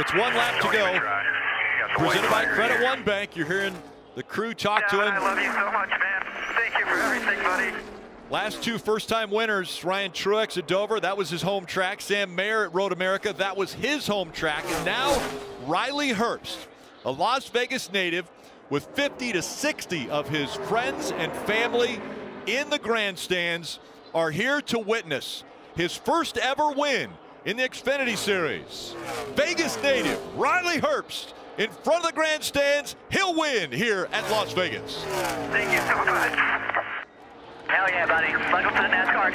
It's one lap to go. Presented by Credit One Bank. You're hearing the crew talk to him. I love you so much, man. Thank you for everything, buddy. Last two first-time winners, Ryan Truex at Dover, that was his home track. Sam Mayer at Road America, that was his home track. And now Riley Herbst, a Las Vegas native with 50 to 60 of his friends and family in the grandstands are here to witness his first ever win in the Xfinity Series. Vegas native Riley Herbst in front of the grandstands. He'll win here at Las Vegas. Thank you so much. Hell yeah, buddy. Welcome to the NASCAR